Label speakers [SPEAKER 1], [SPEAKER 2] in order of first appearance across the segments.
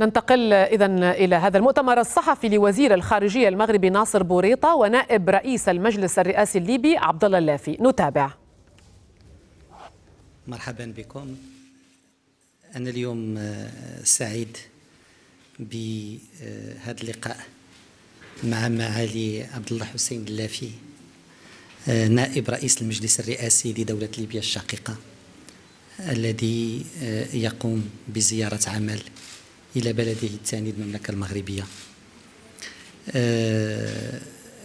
[SPEAKER 1] ننتقل اذا إلى هذا المؤتمر الصحفي لوزير الخارجية المغربي ناصر بوريطة ونائب رئيس المجلس الرئاسي الليبي عبد الله اللافي. نتابع.
[SPEAKER 2] مرحبا بكم. أنا اليوم سعيد بهذا اللقاء مع معالي عبد الله حسين اللافي نائب رئيس المجلس الرئاسي لدولة ليبيا الشقيقة الذي يقوم بزيارة عمل إلى بلده الثاني المملكة المغربية.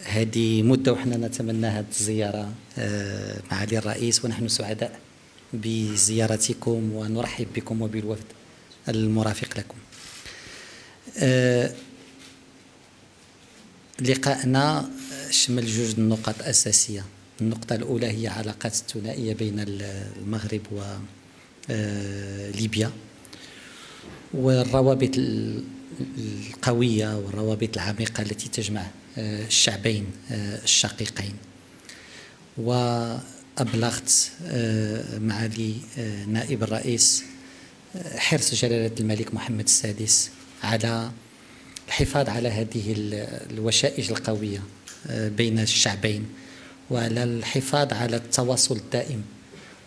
[SPEAKER 2] هذه مدة وحنا نتمنى هذه الزيارة معالي الرئيس ونحن سعداء بزيارتكم ونرحب بكم وبالوفد المرافق لكم. لقاءنا شمل جوج النقط أساسية. النقطة الأولى هي علاقات الثنائية بين المغرب وليبيا والروابط القوية والروابط العميقة التي تجمع الشعبين الشقيقين. وأبلغت معالي نائب الرئيس حرص جلالة الملك محمد السادس على الحفاظ على هذه الوشائج القوية بين الشعبين وعلى الحفاظ على التواصل الدائم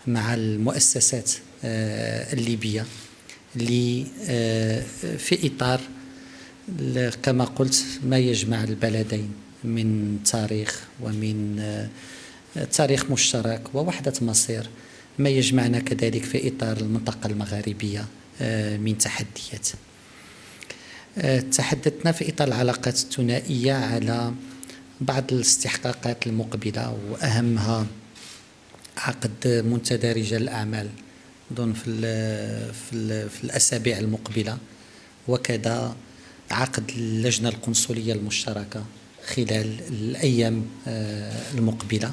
[SPEAKER 2] مع المؤسسات الليبية. في إطار كما قلت ما يجمع البلدين من تاريخ ومن تاريخ مشترك ووحدة مصير. ما يجمعنا كذلك في إطار المنطقة المغاربية من تحديات. تحدثنا في إطار العلاقات الثنائية على بعض الاستحقاقات المقبلة وأهمها عقد منتدى رجال الأعمال. أظن في ال في, ال في الأسابيع المقبلة وكذا عقد اللجنة القنصلية المشتركة خلال الأيام المقبلة.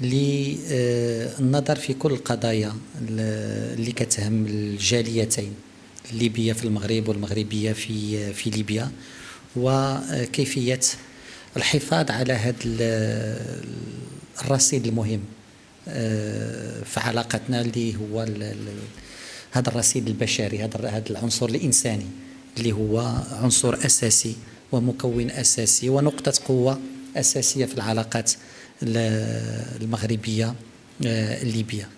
[SPEAKER 2] للنظر في كل القضايا اللي كتهم الجاليتين الليبية في المغرب والمغربية في في ليبيا وكيفية الحفاظ على هذا الرصيد المهم. آه، في علاقتنا اللي هو هذا الرصيد البشري هذا هذا العنصر الإنساني اللي هو عنصر أساسي ومكون أساسي ونقطة قوة أساسية في العلاقات المغربية آه، الليبية.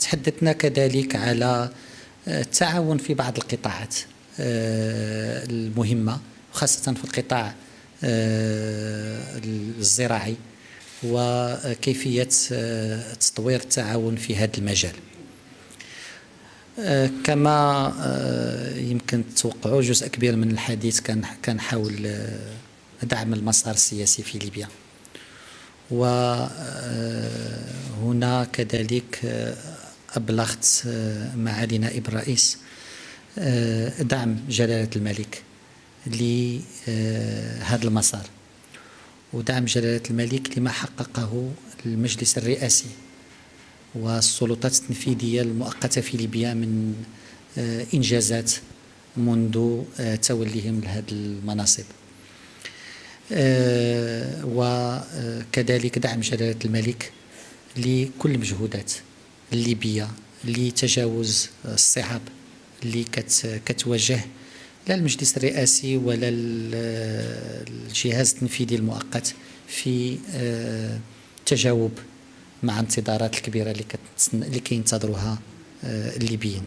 [SPEAKER 2] تحدثنا كذلك على التعاون في بعض القطاعات آه، المهمة وخاصه في القطاع الزراعي. وكيفية آه، تطوير التعاون في هذا المجال. آه، كما آه، يمكن تتوقعوا جزء كبير من الحديث كان كان حول دعم المسار السياسي في ليبيا. وهنا كذلك أبلغت معالي نائب الرئيس دعم جلالة الملك لهذا المسار. ودعم جلالة الملك لما حققه المجلس الرئاسي والسلطات التنفيذية المؤقتة في ليبيا من آه، إنجازات منذ آه، توليهم لهذه المناصب. آه، وكذلك دعم جلالة الملك لكل المجهودات الليبية لتجاوز الصعاب اللي كتواجه لا المجلس الرئاسي ولا الجهاز التنفيذي المؤقت في آه، مع الانتظارات الكبيرة اللي, كينتظروها آه، الليبيين.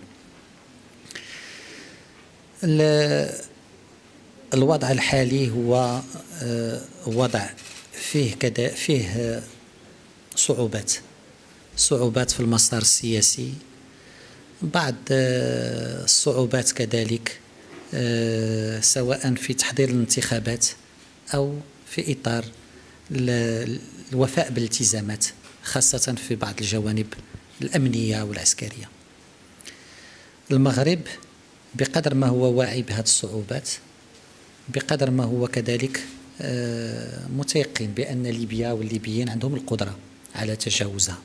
[SPEAKER 2] الوضع الحالي هو آه، وضع فيه كذا فيه صعوبات صعوبات في المسار السياسي. بعض الصعوبات كذلك سواء في تحضير الانتخابات أو في إطار الوفاء بالالتزامات خاصة في بعض الجوانب الأمنية والعسكرية. المغرب بقدر ما هو واعي بهذه الصعوبات بقدر ما هو كذلك آه، متيقن بأن ليبيا والليبيين عندهم القدرة على تجاوزها.